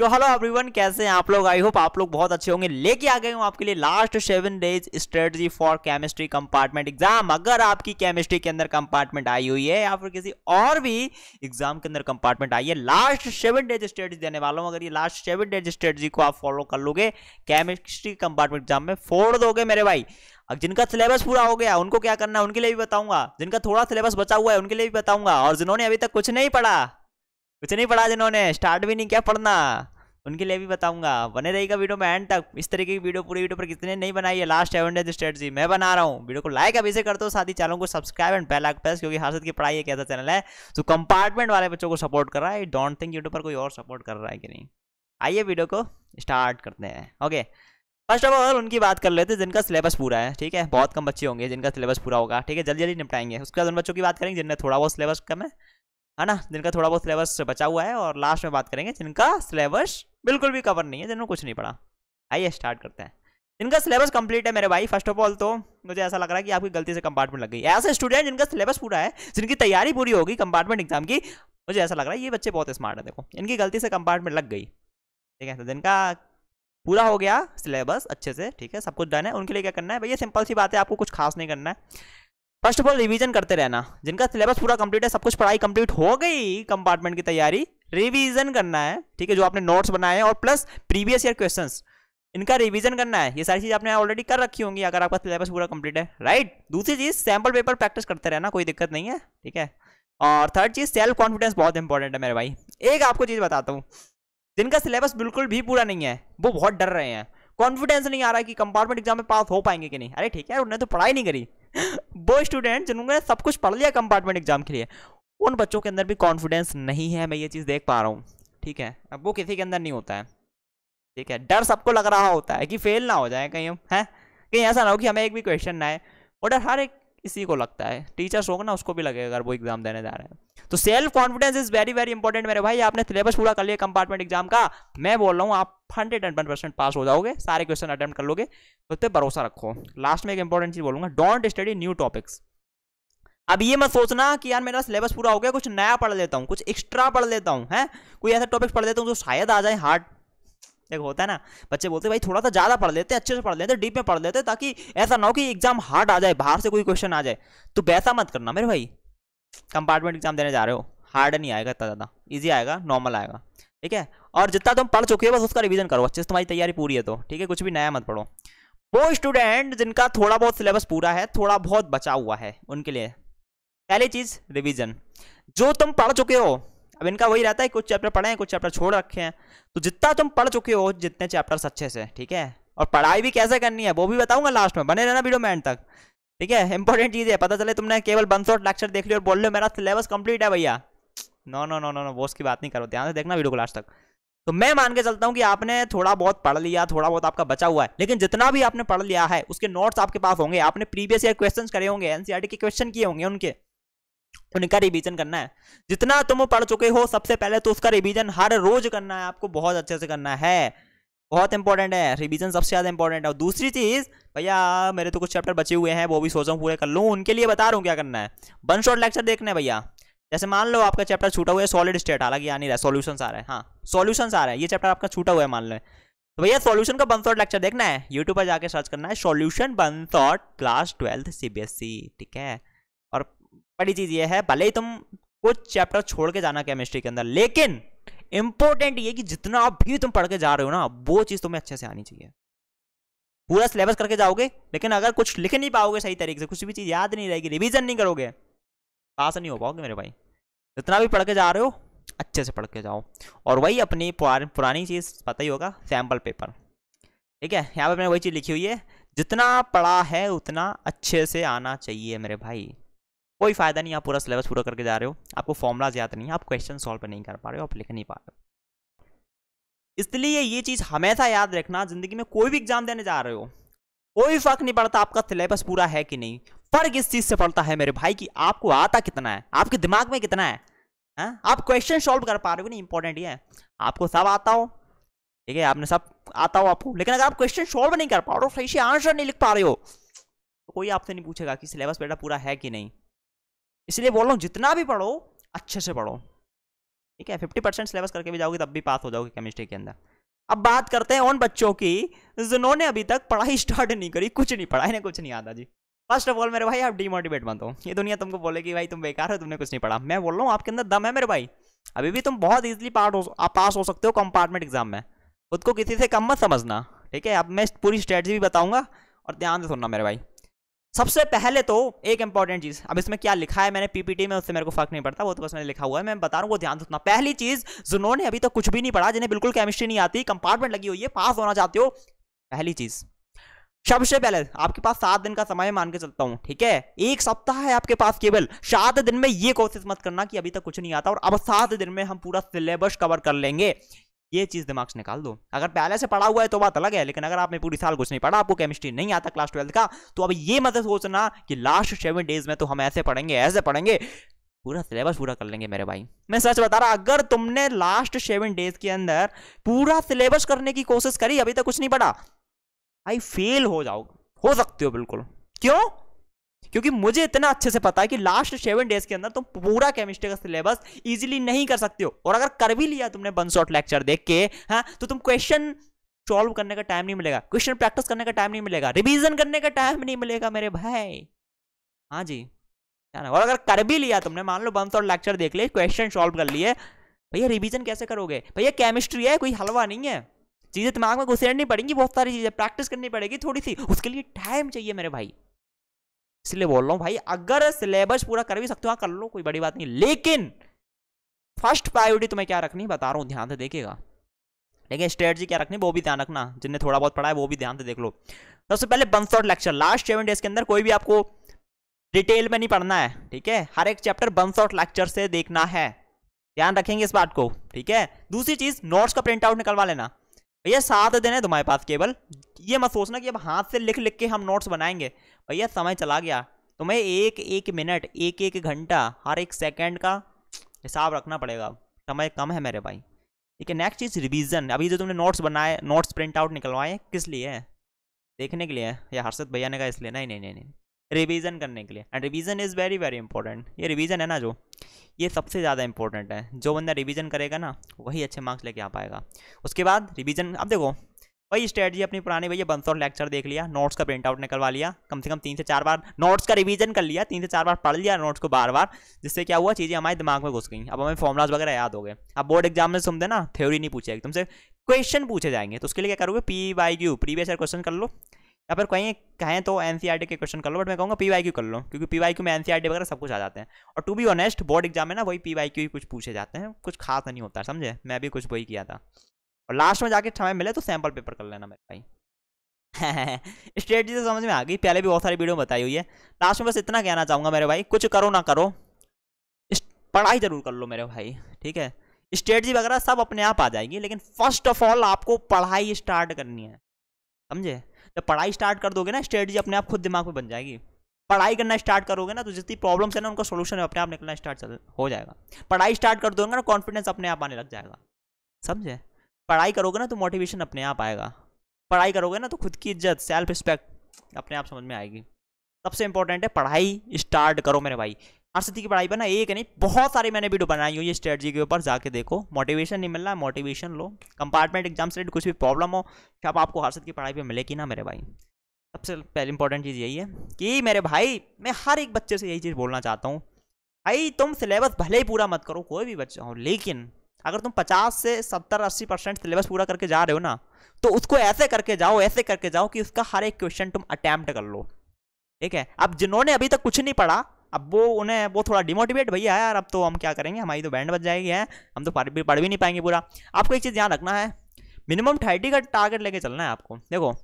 तो hello everyone कैसे हैं आप लोग? आई होप आप लोग बहुत अच्छे होंगे। लेके आ गए हूँ आपके लिए last seven days strategy for chemistry compartment exam अगर आपकी केमिस्ट्री के अंदर कंपार्टमेंट आई हुई है या फिर किसी और भी एग्ज़ाम के अंदर कंपार्टमेंट आई है लास्ट सेवन डेज़ स्ट्रेटजी देने वाला हूँ। अगर ये लास्ट सेवन डेज़ स्ट्रेटजी को आप फॉलो कर लोगे केमिस्ट्री कंपार्टमेंट एग्ज़ाम में फोड़ दोगे मेरे भाई। अब जिनका सिलेबस पूरा हो गया, उनको क्या करना है? उनके लिए भी बताऊँगा। जिनका थोड़ा सिलेबस बचा हुआ है, उनके लिए भी बताऊँगा। और जिन्होंने अभी तक कुछ नहीं पढ़ा कुछ नहीं पढ़ा जिन्होंने स्टार्ट भी नहीं किया पढ़ना। उनके लिए भी बताऊँगा। बने रहेगा वीडियो में एंड तक। इस तरीके की वीडियो, पूरी वीडियो पर कितने नहीं बनाई है लास्ट सेवन डेज़ स्ट्रेटजी मैं बना रहा हूँ। वीडियो को लाइक अभी से कर दो, साथ ही चैनल को सब्सक्राइब एंड बेल प्रेस, क्योंकि हासिल की पढ़ाई एक ऐसा चैनल है। तो कंपार्टमेंट वाले बच्चों को सपोर्ट कर रहा है। डोंट थिंक यूट्यूब पर कोई और सपोर्ट कर रहा है कि नहीं। आइए वीडियो को स्टार्ट करते हैं। ओके फ़र्स्ट ऑफ़ ऑल उनकी बात कर लेते हैं, जिनका सिलेबस पूरा है, ठीक है? बहुत कम बच्चे होंगे जिनका सिलेबस पूरा होगा, ठीक है? जल्दी जल्दी निपटाएँगे। उसके बाद उन बच्चों की बात करेंगे जिनने थोड़ा बहुत सिलेबस कम है। है ना? जिनका थोड़ा बहुत सिलेबस बचा हुआ है और लास्ट में बात करेंगे, जिनका सिलेबस बिल्कुल भी कवर नहीं है, जिन्होंने कुछ नहीं पढ़ा। आइए स्टार्ट करते हैं। जिनका सिलेबस कंप्लीट है मेरे भाई फ़र्स्ट ऑफ़ ऑल तो मुझे ऐसा लग रहा है कि आपकी गलती से कंपार्टमेंट लग गई। ऐसे स्टूडेंट जिनका सिलेबस पूरा है, जिनकी तैयारी पूरी होगी कंपार्टमेंट एग्ज़ाम की, मुझे ऐसा लग रहा है ये बच्चे बहुत स्मार्ट है, देखो। इनकी गलती से कंपार्टमेंट लग गई। ठीक है तो जिनका पूरा हो गया सिलेबस अच्छे से, ठीक है, सब कुछ डन है, उनके लिए क्या करना है? भैया सिंपल सी बात है, आपको कुछ खास नहीं करना है। फ़र्स्ट ऑफ़ ऑल रिवीजन करते रहना। जिनका सिलेबस पूरा कंप्लीट है, सब कुछ पढ़ाई कंप्लीट हो गई कंपार्टमेंट की तैयारी रिवीजन करना है, ठीक है, जो आपने नोट्स बनाए हैं और प्लस प्रीवियस ईयर क्वेश्चंस इनका रिवीजन करना है। ये सारी चीज़ आपने ऑलरेडी कर रखी होंगी अगर आपका सिलेबस पूरा कंप्लीट है। राइट दूसरी चीज़ सैंपल पेपर प्रैक्टिस करते रहना, कोई दिक्कत नहीं है, ठीक है? और थर्ड चीज़ सेल्फ कॉन्फिडेंस बहुत इंपॉर्टेंट है मेरे भाई। एक आपको चीज़ बताता हूँ। जिनका सिलेबस बिल्कुल भी पूरा नहीं है, वो बहुत डर रहे हैं। कॉन्फिडेंस नहीं आ रहा है कि कंपार्टमेंट एग्ज़ाम में पास हो पाएँगे कि नहीं। अरे ठीक है उन्होंने तो पढ़ाई नहीं करी। वो स्टूडेंट जिन्होंने सब कुछ पढ़ लिया कंपार्टमेंट एग्ज़ाम के लिए, उन बच्चों के अंदर भी कॉन्फिडेंस नहीं है, मैं ये चीज़ देख पा रहा हूँ। ठीक है? अब वो किसी के अंदर नहीं होता है। ठीक है? डर सबको लग रहा होता है कि फेल ना हो जाए कहीं हम, हैं? कहीं ऐसा ना हो कि हमें एक भी क्वेश्चन ना आए। और डर हर एक इसी को लगता है। टीचर्स होगा ना उसको भी लगेगा अगर वो एग्ज़ाम देने जा रहे हैं। तो self confidence is very very important मेरे भाई। आपने सिलेबस पूरा कर लिया कंपार्टमेंट एग्ज़ाम का। मैं बोल रहा हूँ, आप hundred and one percent pass हो जाओगे, सारे क्वेश्चन अटेम्प्ट कर लोगे। तो उस भरोसा रखो। लास्ट में एक इंपॉर्टेंट चीज़ बोलूँगा डोंट स्टडी न्यू टॉपिक्स अब ये मत सोचना कि यार मेरा सिलेबस पूरा हो गया, कुछ नया पढ़ लेता हूँ, कुछ एक्स्ट्रा पढ़ लेता हूँ, है? कोई ऐसा टॉपिक पढ़ लेता हूँ जो शायद आ जाए हार्ड देखो होता है ना, बच्चे बोलते भाई, थोड़ा सा ज़्यादा पढ़ लेते अच्छे से पढ़ लेते डीप में पढ़ लेते ताकि ऐसा ना हो कि एग्ज़ाम हार्ड आ जाए, बाहर से कोई क्वेश्चन आ जाए। तो वैसा मत करना मेरे भाई। कंपार्टमेंट एग्ज़ाम देने जा रहे हो। हार्ड नहीं आएगा इतना ज़्यादा। ईजी आएगा नॉर्मल आएगा। ठीक है? और जितना तुम पढ़ चुके हो, बस उसका रिवीजन करो। अच्छे से तुम्हारी तैयारी पूरी है तो। ठीक है? कुछ भी नया मत पढ़ो। वो स्टूडेंट जिनका थोड़ा बहुत सिलेबस पूरा है, थोड़ा बहुत बचा हुआ है, उनके लिए। पहली चीज़ रिविजन जो तुम पढ़ चुके हो अब इनका वही रहता है, कुछ चैप्टर पढ़े हैं, कुछ चैप्टर छोड़ रखे हैं। तो जितना तुम पढ़ चुके हो, जितने चैप्टर्स अच्छे से, ठीक है? और पढ़ाई भी कैसे करनी है, वो भी बताऊँगा लास्ट में, बने रहना वीडियो में एंड तक, ठीक है? इंपॉर्टेंट चीज़ है, पता चले तुमने केवल वन शॉट लेक्चर देख लिया और बोल लो मेरा सिलेबस कंप्लीट है भैया। No no no no no वो उसकी बात नहीं करो, ध्यान से देखना वीडियो को लास्ट तक। तो मैं मान के चलता हूँ कि आपने थोड़ा बहुत पढ़ लिया, थोड़ा बहुत आपका बचा हुआ है, लेकिन जितना भी आपने पढ़ लिया है, उसके नोट्स आपके पास होंगे, आपने प्रीवियस ईयर क्वेश्चन करे होंगे एनसीआरटी के क्वेश्चन किए होंगे उनके उनका रिवीजन करना है। जितना तुम पढ़ चुके हो, सबसे पहले तो उसका रिवीजन हर रोज करना है, आपको बहुत अच्छे से करना है। बहुत इंपॉर्टेंट है रिवीजन सबसे ज़्यादा इंपॉर्टेंट है। और दूसरी चीज़, भैया, मेरे तो कुछ चैप्टर बचे हुए हैं, वो भी सोचा हूँ पूरे कर लूँ, उनके लिए बता रहा हूँ क्या करना है। वन शॉट लेक्चर देखना है भैया। जैसे मान लो आपका चैप्टर छूटा हुआ है सॉलिड स्टेट हालाँकि आ नहीं रहा सॉल्यूशन आ रहा है। हाँ सॉल्यूशन आ रहा है, ये चैप्टर आपका छूटा हुआ है मान लो। तो भैया सॉल्यूशन का वन शॉट लेक्चर देखना है। यूट्यूब पर जाकर सर्च करना है solution one shot class twelfth CBSE ठीक है? बड़ी चीज़ ये है, भले ही तुम कुछ चैप्टर छोड़ के जाना केमिस्ट्री के अंदर, लेकिन इंपॉर्टेंट ये कि जितना भी तुम पढ़ के जा रहे हो ना, वो चीज़ तुम्हें अच्छे से आनी चाहिए। पूरा सिलेबस करके जाओगे, लेकिन अगर कुछ लिख नहीं पाओगे सही तरीके से, कुछ भी चीज़ याद नहीं रहेगी रिविजन नहीं करोगे, पास नहीं हो पाओगे मेरे भाई। जितना भी पढ़ के जा रहे हो, अच्छे से पढ़ के जाओ। और वही अपनी पुरानी चीज़, पता ही होगा सैंपल पेपर ठीक है, यहाँ पर मैंने वही चीज़ लिखी हुई है, जितना पढ़ा है, उतना अच्छे से आना चाहिए मेरे भाई। कोई फ़ायदा नहीं, आप पूरा सिलेबस पूरा करके जा रहे हो। आपको फॉर्मुलाज याद नहीं है आप क्वेश्चन सॉल्व नहीं कर पा रहे हो, आप लिख नहीं पा रहे हो। इसलिए ये चीज़ हमेशा याद रखना, ज़िंदगी में कोई भी एग्ज़ाम देने जा रहे हो, कोई फ़र्क नहीं पड़ता आपका सिलेबस पूरा है कि नहीं। फ़र्क इस चीज़ से पड़ता है मेरे भाई कि आपको आता कितना है, आपके दिमाग में कितना है, हा? आप क्वेश्चन सॉल्व कर पा रहे हो नहीं इंपॉर्टेंट ये है। आपको सब आता हो, ठीक है, आपने सब आता हो आपको। लेकिन अगर आप क्वेश्चन सॉल्व नहीं कर पा रहे हो सही से आंसर नहीं लिख पा रहे हो तो कोई आपसे नहीं पूछेगा कि सिलेबस बेटा पूरा है कि नहीं। इसलिए बोल रहा हूँ, जितना भी पढ़ो, अच्छे से पढ़ो। ठीक है फिफ्टी परसेंट सिलेबस करके भी जाओगे, तब भी पास हो जाओगे केमिस्ट्री के अंदर। अब बात करते हैं उन बच्चों की, जिन्होंने अभी तक पढ़ाई स्टार्ट नहीं करी। कुछ नहीं पढ़ा इन्हें कुछ नहीं आता जी। फ़र्स्ट ऑफ़ ऑल मेरे भाई, आप डिमोटिवेट मत हो। ये दुनिया तुमको बोले कि भाई, तुम बेकार हो, तुमने कुछ नहीं पढ़ा। मैं बोल रहा हूँ, आपके अंदर दम है मेरे भाई। अभी भी तुम बहुत ईजिली पार्ट हो, आप पास हो सकते हो कंपार्टमेंट एग्ज़ाम में। खुद को किसी से कम मत समझना। ठीक है, अब मैं पूरी स्ट्रेटजी भी बताऊँगा और ध्यान से सुनना मेरे भाई। सबसे पहले तो एक इंपॉर्टेंट चीज़, अब इसमें क्या लिखा है मैंने पीपीटी में, उससे मेरे को फ़र्क नहीं पड़ता, वो तो बस मैंने लिखा हुआ है, मैं बता रहा हूँ, वो ध्यान सुनना। पहली चीज़, जिन्होंने अभी तक कुछ भी नहीं पढ़ा, जिन्हें बिल्कुल केमिस्ट्री नहीं आती कंपार्टमेंट लगी हुई है पास होना चाहते हो, पहली चीज़। सबसे पहले, आपके पास सात दिन का समय मान के चलता हूँ, ठीक है? एक सप्ताह है आपके पास केवल, सात दिन में ये कोशिश मत करना कि अभी तक कुछ नहीं आता, और अब सात दिन में हम पूरा सिलेबस कवर कर लेंगे। ये चीज़ दिमाग से निकाल दो। अगर पहले से पढ़ा हुआ है तो बात अलग है, लेकिन अगर आपने पूरी साल कुछ नहीं पढ़ा, आपको केमिस्ट्री नहीं आता क्लास ट्वेल्थ का तो अब ये मत सोचना कि लास्ट सेवन डेज़ में तो हम ऐसे पढ़ेंगे ऐसे पढ़ेंगे। पूरा सिलेबस पूरा कर लेंगे मेरे भाई। मैं सच बता रहा, अगर तुमने लास्ट सेवन डेज़ के अंदर पूरा सिलेबस करने की कोशिश करी, अभी तक कुछ नहीं पढ़ा आई फेल हो जाओ, हो सकते हो बिल्कुल। क्यों? क्योंकि मुझे इतना अच्छे से पता है कि लास्ट सेवन डेज़ के अंदर तुम पूरा केमिस्ट्री का सिलेबस इजीली नहीं कर सकते हो। और अगर कर भी लिया तुमने वन शॉट लेक्चर देख के हाँ तो तुम क्वेश्चन सॉल्व करने का टाइम नहीं मिलेगा। क्वेश्चन प्रैक्टिस करने का टाइम नहीं मिलेगा। रिवीजन करने का टाइम नहीं मिलेगा मेरे भाई। हाँ जी। और अगर कर भी लिया तुमने, मान लो वन शॉट लेक्चर देख लिया क्वेश्चन सॉल्व कर लिए, भैया रिवीजन कैसे करोगे? भैया केमिस्ट्री है, कोई हलवा नहीं है। चीज़ें दिमाग में घुसेड़नी पड़ेंगी, बहुत सारी चीज़ें प्रैक्टिस करनी पड़ेगी थोड़ी सी। उसके लिए टाइम चाहिए मेरे भाई। इसलिए बोल रहा हूँ, भाई, अगर सिलेबस पूरा कर भी सकते हो हाँ कर लो, कोई बड़ी बात नहीं। लेकिन फ़र्स्ट प्रायोरिटी तुम्हें क्या रखनी, बता रहा हूँ, ध्यान से देखेगा लेकिन स्ट्रेटजी क्या रखनी, वो भी ध्यान रखना। जिनने थोड़ा बहुत पढ़ा है, वो भी ध्यान से देख लो। सबसे पहले one shot lecture last seven days के अंदर कोई भी आपको डिटेल में नहीं पढ़ना है, ठीक है? हर एक चैप्टर बंसॉट लेक्चर से देखना है। ध्यान रखेंगे इस बात को, ठीक है? दूसरी चीज़ नोट्स का प्रिंट आउट निकलवा लेना। भैया, सात दिन है तुम्हारे पास केवल। ये मत सोचना कि अब हाथ से लिख लिख के हम नोट्स बनाएँगे। भैया, समय चला गया। तुम्हें एक एक मिनट, एक एक घंटा हर एक सेकंड का हिसाब रखना पड़ेगा। समय कम है मेरे भाई। ठीक है नेक्स्ट चीज़ रिवीजन अभी जो तुमने नोट्स बनाए नोट्स प्रिंट आउट निकलवाए, किस लिए है? देखने के लिए या हर्षद भैया ने कहा इसलिए? नहीं नहीं नहीं नहीं। रिवीजन करने के लिए। And revision is very very important ये रिवीजन है ना जो? ये सबसे ज़्यादा इंपॉर्टेंट है। जो बंदा रिवीजन करेगा ना, वही अच्छे मार्क्स लेके आ पाएगा। उसके बाद रिवीजन अब देखो वही स्ट्रेटजी अपनी पुरानी भैया बंस और लेक्चर देख लिया नोट्स का प्रिंट आउट निकलवा लिया, कम से कम तीन से चार बार नोट्स का रिवीजन कर लिया, तीन से चार बार पढ़ लिया नोट्स को बार बार, जिससे क्या हुआ, चीज़ें हमारे दिमाग में घुस गई। अब हमें फॉर्मुलाज वगैरह याद हो गए। अब बोर्ड एग्ज़ाम में सुनते देना थ्योरी नहीं पूछेगी तुमसे क्वेश्चन पूछे जाएँगे। तो उसके लिए क्या करोगे P Y Q previous year question कर लो। या फिर कहीं, कहें तो एन e के क्वेश्चन कर लो बट मैं कहूँगा पी वाई क्यू कर लो, क्योंकि पी वाई क्यू में एन e वगैरह सब कुछ आ जाते हैं। और to be honest board exam में ना, वही पी वाई क्यू ही कुछ पूछे जाते हैं, कुछ खास नहीं होता, समझे? मैं भी कुछ वही किया था। और लास्ट में जाके समय मिले तो सैंपल पेपर कर लेना मेरे भाई। स्ट्रेटजी तो समझ में आ गई, पहले भी बहुत सारी वीडियो बताई हुई है। लास्ट में बस इतना कहना चाहूँगा मेरे भाई, कुछ करो ना करो। पढ़ाई ज़रूर कर लो मेरे भाई, ठीक है? स्ट्रेटजी वगैरह सब अपने आप आ जाएगी, लेकिन फ़र्स्ट ऑफ़ ऑल आपको पढ़ाई स्टार्ट करनी है, समझे? जब पढ़ाई स्टार्ट कर दोगे ना स्ट्रेटजी अपने आप खुद दिमाग में बन जाएगी। पढ़ाई करना स्टार्ट करोगे ना तो जितनी प्रॉब्लम्स है ना, उनका सोल्यूशन अपने आप निकलना स्टार्ट हो जाएगा। पढ़ाई स्टार्ट कर दोगे ना कॉन्फिडेंस अपने आप आने लग जाएगा, समझे? पढ़ाई करोगे ना तो मोटिवेशन अपने आप आएगा। पढ़ाई करोगे ना तो खुद की इज़्ज़त सेल्फ रिस्पेक्ट अपने आप समझ में आएगी। सबसे इंपॉर्टेंट है पढ़ाई स्टार्ट करो मेरे भाई। आरसीटी की पढ़ाई पर ना एक नहीं, बहुत सारी मैंने वीडियो बनाई हुई है स्ट्रेटजी के ऊपर, जाके देखो। मोटिवेशन नहीं मिल रहा मोटिवेशन लो। कंपार्टमेंट एग्ज़ाम से कुछ भी प्रॉब्लम हो अब आपको हर्षद की पढ़ाई पर मिलेगी ना मेरे भाई? सबसे पहले इंपॉर्टेंट चीज़ यही है कि मेरे भाई, मैं हर एक बच्चे से यही चीज़ बोलना चाहता हूँ। भाई तुम सिलेबस भले ही पूरा मत करो, कोई भी बच्चा हो, लेकिन अगर तुम पचास से सत्तर, अस्सी परसेंट सिलेबस पूरा करके जा रहे हो ना तो उसको ऐसे करके जाओ, ऐसे करके जाओ कि उसका हर एक क्वेश्चन तुम अटैम्प्ट कर लो। ठीक है? अब जिन्होंने अभी तक कुछ नहीं पढ़ा, अब वो उन्हें, वो थोड़ा डिमोटिवेट भैया यार, अब तो हम क्या करेंगे? हमारी तो बैंड बच जाएगी, है। हम तो पढ़ भी पढ़ भी नहीं पाएँगे पूरा। आपको एक चीज़ ध्यान रखना है मिनिमम थर्टी का टारगेट लेके चलना है आपको। देखो,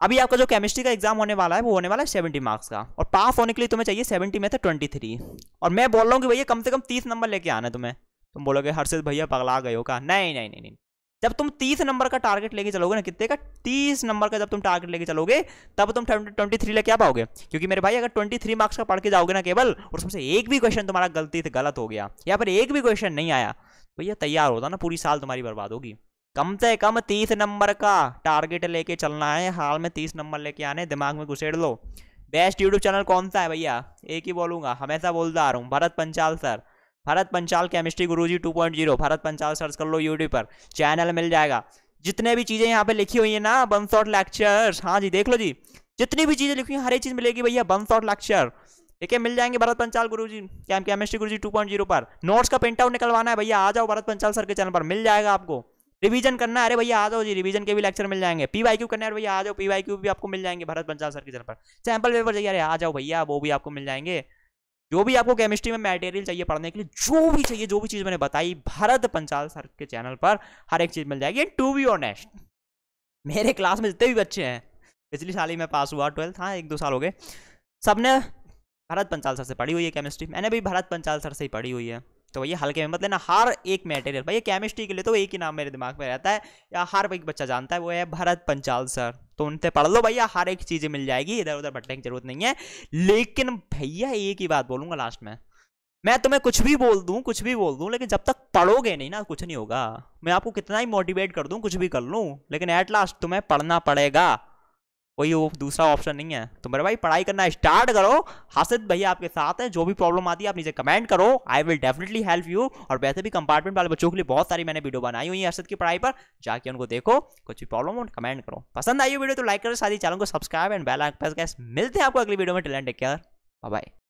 अभी आपका जो केमिस्ट्री का एग्ज़ाम होने वाला है, वो होने वाला है सेवेंटी मार्क्स का। और पास होने के लिए तुम्हें चाहिए सेवेंटी में से ट्वेंटी थ्री और मैं बोल रहा हूँ कि भैया कम से कम तीस नंबर लेके आना तुम्हें। तुम बोलोगे, हर्षित भैया पगला गए हो का नहीं नहीं नहीं नहीं जब तुम तीस नंबर का टारगेट लेके चलोगे ना, कितने का? तीस नंबर का जब तुम टारगेट लेके चलोगे, तब तुम ट्वेंटी थ्री लेके आ पाओगे? क्योंकि मेरे भाई, अगर ट्वेंटी थ्री मार्क्स का पढ़ के जाओगे ना केवल, और उसमें से एक भी क्वेश्चन तुम्हारा गलती से गलत हो गया, या फिर एक भी क्वेश्चन नहीं आया तो ये तैयार होता ना, पूरी साल तुम्हारी बर्बाद होगी। कम से कम तीस नंबर का टारगेट लेके चलना है, हाल में तीस नंबर लेके आने, दिमाग में घुसेड़ लो। बेस्ट यूट्यूब चैनल कौन सा है भैया? एक ही बोलूँगा, हमेशा बोलता आ रहा हूँ, Bharat Panchal sir. Bharat Panchal chemistry Guruji 2.0 Bharat Panchal search कर लो यूट्यूब पर, चैनल मिल जाएगा। जितने भी चीज़ें यहाँ पे लिखी हुई है ना वन शॉट लेक्चर्स हाँ जी, देख लो जी, जितनी भी चीज़ें लिखी हुई हर एक चीज़ मिलेगी भैया वन शॉट लेक्चर ठीक है, मिल जाएँगे भरत पंचाल गुरु ji chem chemistry guru ji two point zero पर। नोट्स का प्रिंट आउट निकलवाना है भैया, आ जाओ भरत पंचाल सर के चैनल पर, मिल जाएगा आपको। रिवीजन करना है, अरे भैया, आ जाओ जी रिवीजन के भी लेक्चर मिल जाएँगे। पी वाई क्यू करना है भैया, आ जाओ पी वाई क्यू भी आपको मिल जाएँगे भरत पंचाल सर के चैनल पर। सैंपल पेपर चाहिए, अरे आ जाओ भैया, वो भी आपको मिल जाएँगे। जो भी आपको केमिस्ट्री में मटेरियल चाहिए पढ़ने के लिए, जो भी चाहिए, जो भी चीज़ मैंने बताई, भारत पंचाल सर के चैनल पर हर एक चीज़ मिल जाएगी। टू बी ऑनेस्ट मेरे क्लास में जितने भी बच्चे हैं, पिछली साल ही मैं पास हुआ ट्वेल्थ हाँ एक दो साल हो गए, सबने भरत पंचाल सर से पढ़ी हुई है केमिस्ट्री मैंने भी भरत पंचाल सर से ही पढ़ी हुई है। तो भैया हल्के में मत लेना हर एक मटेरियल भैया केमिस्ट्री के लिए तो एक ही नाम मेरे दिमाग में रहता है, या हर एक बच्चा जानता है, वो है भरत पंचाल सर। तो उनसे पढ़ लो भैया, हर एक चीज़ें मिल जाएगी इधर उधर भटकने की ज़रूरत नहीं है। लेकिन भैया, एक ही बात बोलूँगा लास्ट में, मैं तुम्हें कुछ भी बोल दूँ, कुछ भी बोल दूँ, लेकिन जब तक पढ़ोगे नहीं ना, कुछ नहीं होगा। मैं आपको कितना ही मोटिवेट कर दूँ, कुछ भी कर लूँ, लेकिन एट लास्ट तुम्हें पढ़ना पड़ेगा। कोई वो दूसरा ऑप्शन नहीं है। तो मेरे भाई, पढ़ाई करना स्टार्ट करो। हासिद भैया आपके साथ है, जो भी प्रॉब्लम आती है आप नीचे कमेंट करो। I will definitely help you और वैसे भी कंपार्टमेंट वाले बच्चों के लिए बहुत सारी मैंने वीडियो बनाई हुई है हर्षद की पढ़ाई पर। जाके उनको देखो, कुछ भी प्रॉब्लम हो कमेंट करो। पसंद आई वीडियो तो लाइक करो, साथ ही चैनल को सब्सक्राइब एंड बेल आइकन मिलते हैं आपको अगली वीडियो में। Talent take care bye